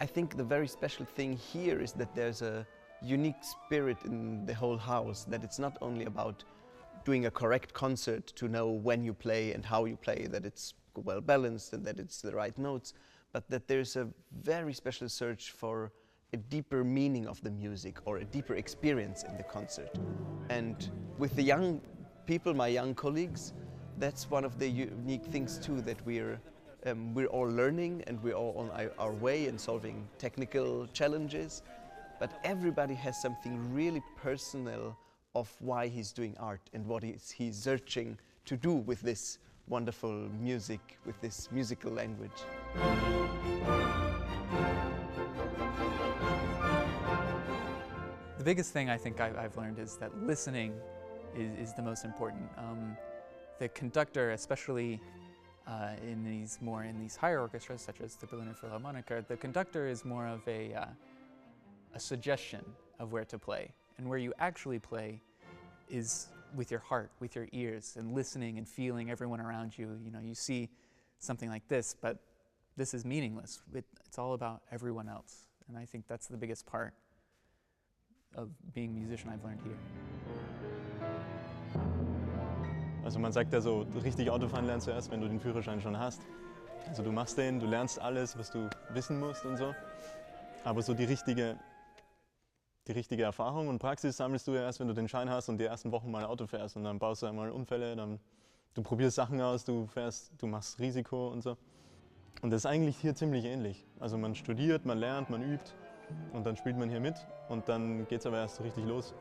I think the very special thing here is that there's a unique spirit in the whole house, that it's not only about doing a correct concert to know when you play and how you play, that it's well balanced and that it's the right notes, but that there's a very special search for a deeper meaning of the music or a deeper experience in the concert. And with the young people, my young colleagues, that's one of the unique things too, that we're um, we're all learning and we're all on our, way in solving technical challenges, but everybody has something really personal of why he's doing art and what he's, he's searching to do with this wonderful music, with this musical language. The biggest thing I think I've, I've learned is that listening is, is the most important. Um, the conductor, especially uh, in these more in these higher orchestras, such as the Berliner Philharmoniker, the conductor is more of a, uh, a suggestion of where to play. And where you actually play is with your heart, with your ears, and listening and feeling everyone around you. You know, you see something like this, but this is meaningless. It, it's all about everyone else. And I think that's the biggest part of being a musician I've learned here. Also man sagt ja so, richtig Autofahren lernst du erst, wenn du den Führerschein schon hast. Also du machst den, du lernst alles, was du wissen musst und so. Aber so die richtige, die richtige Erfahrung und Praxis sammelst du ja erst, wenn du den Schein hast und die ersten Wochen mal Auto fährst. Und dann baust du einmal Unfälle, dann du probierst Sachen aus, du fährst, du machst Risiko und so. Und das ist eigentlich hier ziemlich ähnlich. Also man studiert, man lernt, man übt und dann spielt man hier mit und dann geht es aber erst richtig los.